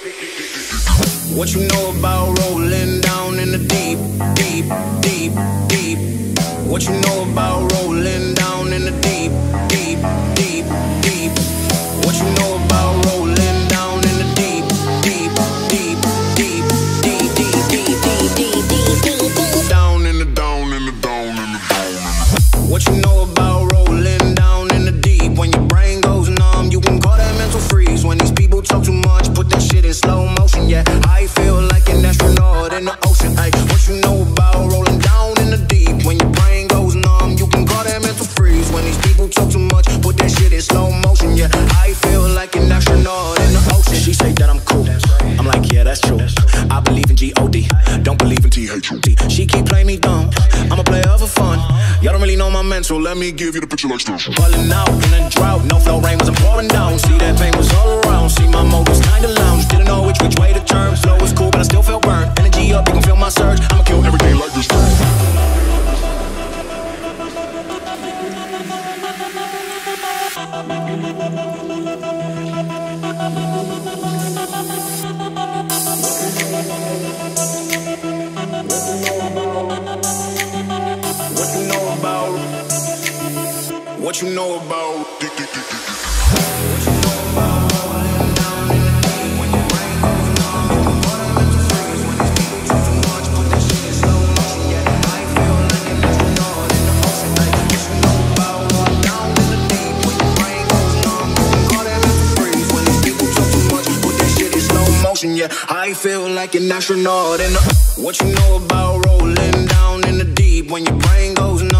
What you know about rolling down in the deep, deep, deep, deep? What you know about rolling down in the deep, deep, deep? She say that I'm cool. I'm like, yeah, that's true. I believe in G-O-D, don't believe in T-H-U-T. She keep playing me dumb. I'm a player for fun. Y'all don't really know my mental. Let me give you the picture like this. Falling out in a drought, no flow rain wasn't pouring down. See that pain was all around. See my mode was kinda lounge. Didn't know which which way to turn. Flow was cool, but I still felt What you know about? Yeah, I feel like an astronaut in motion. Yeah, I feel like an astronaut in the What you know about rolling down in the deep When your brain goes numb,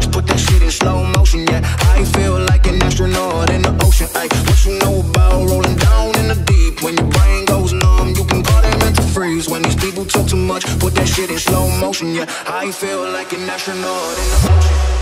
shit in slow motion Yeah, I feel like an astronaut in the ocean